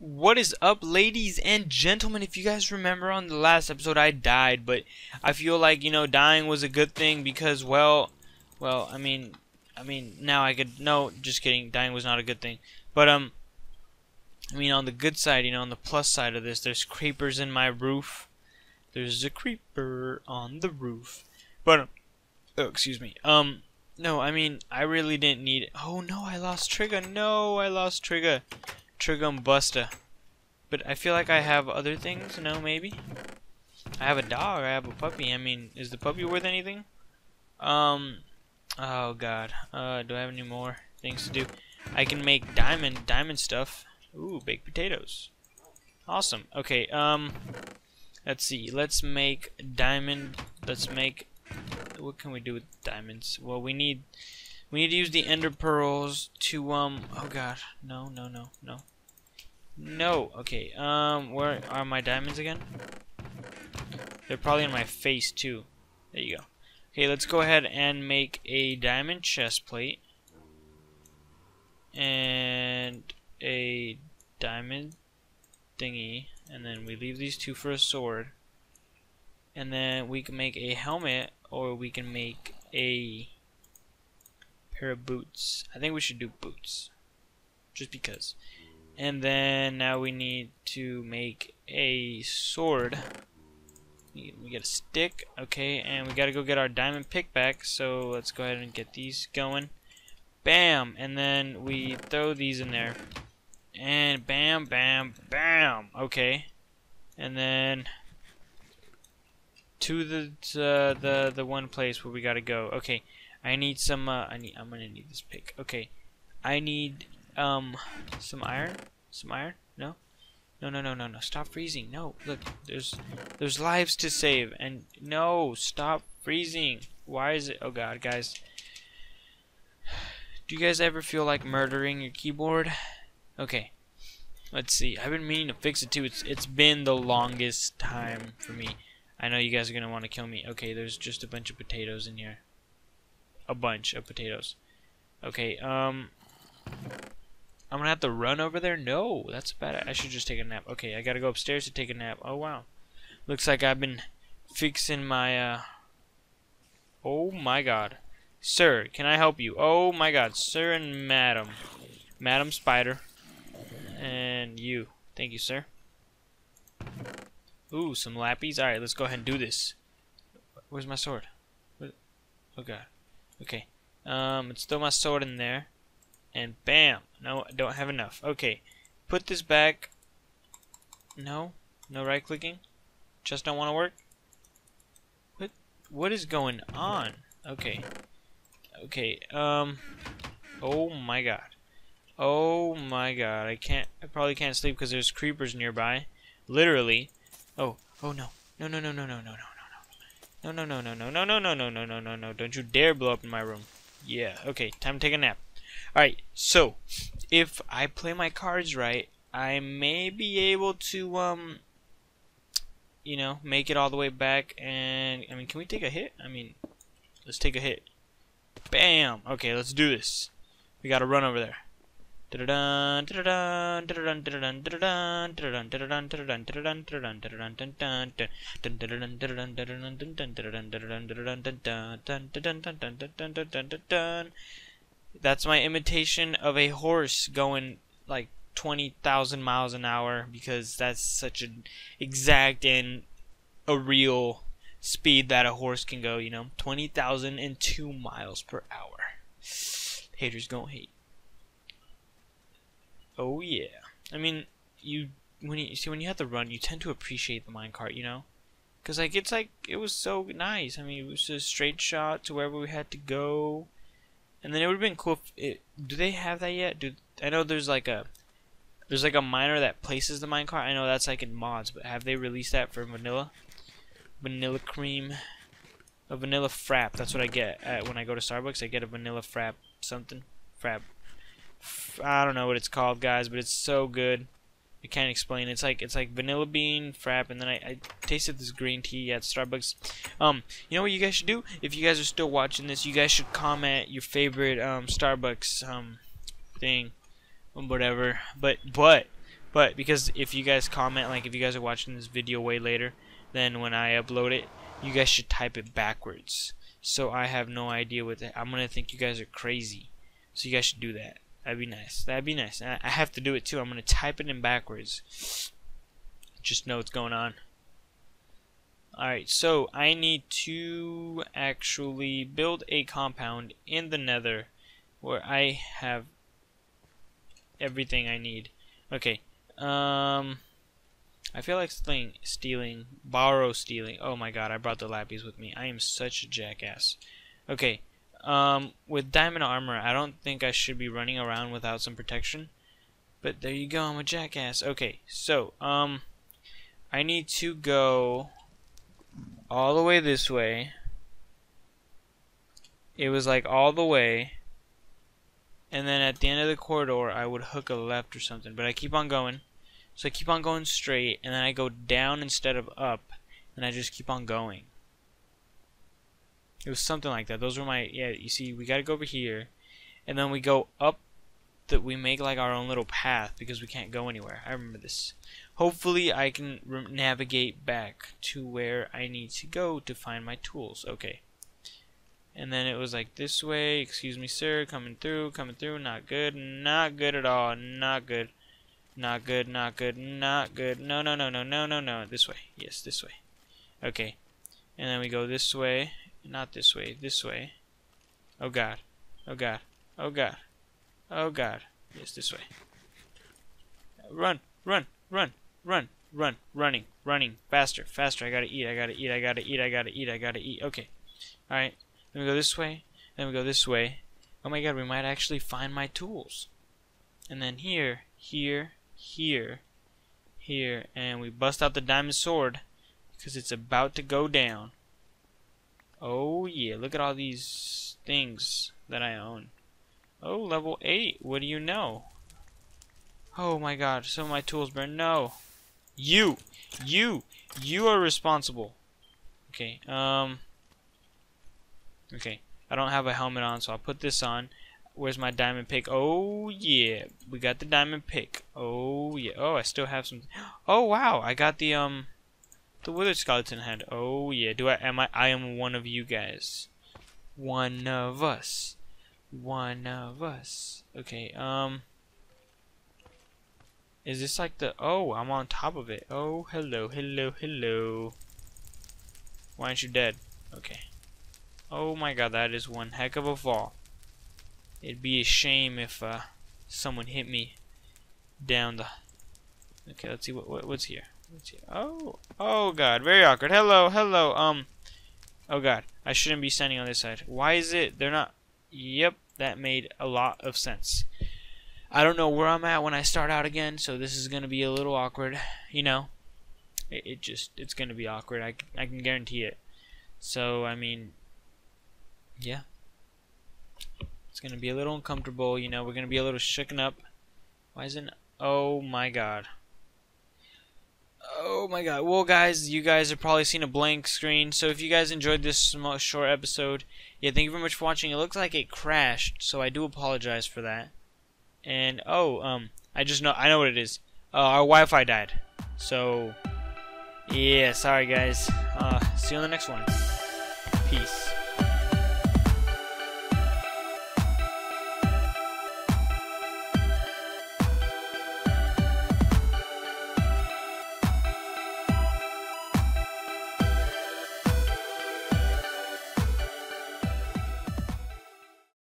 What is up, ladies and gentlemen? If you guys remember on the last episode, I died, but I feel like, you know, dying was a good thing because, well, well, I mean, I mean, now I could, no, just kidding, dying was not a good thing. But, um, I mean, on the good side, you know, on the plus side of this, there's creepers in my roof. There's a creeper on the roof. But, um, oh, excuse me. Um, no, I mean, I really didn't need it. Oh, no, I lost Trigger. No, I lost Trigger. Trigum Buster. But I feel like I have other things. No, maybe. I have a dog. I have a puppy. I mean, is the puppy worth anything? Um. Oh God. Uh, do I have any more things to do? I can make diamond diamond stuff. Ooh, baked potatoes. Awesome. Okay. Um. Let's see. Let's make diamond. Let's make. What can we do with diamonds? Well, we need we need to use the ender pearls to, um, oh god, no, no, no, no. No, okay, um, where are my diamonds again? They're probably in my face, too. There you go. Okay, let's go ahead and make a diamond chest plate. And a diamond thingy. And then we leave these two for a sword. And then we can make a helmet, or we can make a pair of boots. I think we should do boots. Just because. And then now we need to make a sword. We get a stick, okay, and we gotta go get our diamond pick back, so let's go ahead and get these going. Bam! And then we throw these in there. And bam, bam, bam! Okay. And then to the uh, the the one place where we gotta go. Okay, I need some, uh, I need, I'm gonna need this pick. Okay. I need, um, some iron? Some iron? No? No, no, no, no, no. Stop freezing. No, look, there's, there's lives to save. And, no, stop freezing. Why is it, oh god, guys. Do you guys ever feel like murdering your keyboard? Okay. Let's see. I've been meaning to fix it too. It's it's been the longest time for me. I know you guys are gonna want to kill me. Okay, there's just a bunch of potatoes in here a bunch of potatoes. Okay, um... I'm gonna have to run over there? No, that's bad. I should just take a nap. Okay, I gotta go upstairs to take a nap. Oh, wow. Looks like I've been fixing my, uh... Oh, my God. Sir, can I help you? Oh, my God. Sir and Madam. Madam Spider. And you. Thank you, sir. Ooh, some lappies. Alright, let's go ahead and do this. Where's my sword? Oh, God. Okay. Um, let's throw my sword in there. And bam! No, I don't have enough. Okay. Put this back. No? No right clicking? Just don't want to work? What what is going on? Okay. Okay, um Oh my god. Oh my god. I can't I probably can't sleep because there's creepers nearby. Literally. Oh, oh no. No no no no no no no. No, no, no, no, no, no, no, no, no, no, no, no, no. Don't you dare blow up in my room. Yeah, okay, time to take a nap. Alright, so, if I play my cards right, I may be able to, um, you know, make it all the way back, and, I mean, can we take a hit? I mean, let's take a hit. Bam! Okay, let's do this. We gotta run over there. That's my imitation of a horse going like 20,000 miles an hour because that's such an exact and a real speed that a horse can go, you know, 20,002 miles per hour. Haters gonna hate. Oh yeah. I mean, you when you see when you have to run, you tend to appreciate the minecart, you know, because like it's like it was so nice. I mean, it was a straight shot to wherever we had to go, and then it would have been cool. If it, do they have that yet? Do I know there's like a there's like a miner that places the minecart. I know that's like in mods, but have they released that for vanilla? Vanilla cream, a vanilla frap. That's what I get at, when I go to Starbucks. I get a vanilla frap something frap I don't know what it's called, guys, but it's so good. I can't explain. It's like it's like vanilla bean frap, and then I, I tasted this green tea at Starbucks. Um, you know what you guys should do? If you guys are still watching this, you guys should comment your favorite um Starbucks um thing, whatever. But but But because if you guys comment, like if you guys are watching this video way later, then when I upload it, you guys should type it backwards. So I have no idea what that. I'm gonna think you guys are crazy. So you guys should do that. That'd be nice. That'd be nice. I have to do it too. I'm gonna type it in backwards. Just know what's going on. Alright, so I need to actually build a compound in the nether where I have everything I need. Okay, um, I feel like stealing, stealing, borrow stealing. Oh my god, I brought the lapis with me. I am such a jackass. Okay, um, with diamond armor, I don't think I should be running around without some protection. But there you go, I'm a jackass. Okay, so, um, I need to go all the way this way. It was like all the way. And then at the end of the corridor, I would hook a left or something. But I keep on going. So I keep on going straight, and then I go down instead of up, and I just keep on going. It was something like that. Those were my, yeah, you see, we gotta go over here, and then we go up, that we make like our own little path, because we can't go anywhere. I remember this. Hopefully I can navigate back to where I need to go to find my tools. Okay. And then it was like this way, excuse me sir, coming through, coming through, not good, not good at all, not good. Not good, not good, not good. No, no, no, no, no, no, no. This way. Yes, this way. Okay. And then we go this way. Not this way. This way. Oh, God. Oh, God. Oh, God. Oh, God. Yes, this way. Run, run, run, run, run, running, running. Faster, faster. I gotta eat, I gotta eat, I gotta eat, I gotta eat, I gotta eat. Okay. Alright. Then we go this way. Then we go this way. Oh, my God. We might actually find my tools. And then here, here, here, here, and we bust out the diamond sword because it's about to go down. Oh yeah, look at all these things that I own. Oh, level 8, what do you know? Oh my god, some of my tools burn. No! You! You! You are responsible. Okay, um... Okay, I don't have a helmet on, so I'll put this on. Where's my diamond pick? Oh, yeah. We got the diamond pick. Oh, yeah. Oh, I still have some. Oh, wow. I got the, um, the withered skeleton head. Oh, yeah. Do I, am I, I am one of you guys. One of us. One of us. Okay, um. Is this like the, oh, I'm on top of it. Oh, hello, hello, hello. Why aren't you dead? Okay. Oh my god, that is one heck of a fall. It'd be a shame if uh, someone hit me down the. Okay, let's see what, what what's here. What's here. Oh, oh God, very awkward. Hello, hello. Um, oh God, I shouldn't be standing on this side. Why is it they're not? Yep, that made a lot of sense. I don't know where I'm at when I start out again, so this is gonna be a little awkward. You know, it, it just it's gonna be awkward. I I can guarantee it. So I mean, yeah. It's to be a little uncomfortable, you know, we're to be a little shooken up. Why isn't... Oh my god. Oh my god. Well, guys, you guys have probably seen a blank screen. So if you guys enjoyed this small, short episode, yeah, thank you very much for watching. It looks like it crashed, so I do apologize for that. And, oh, um, I just know, I know what it is. Uh, our Wi-Fi died. So, yeah, sorry guys. Uh, see you on the next one. Peace.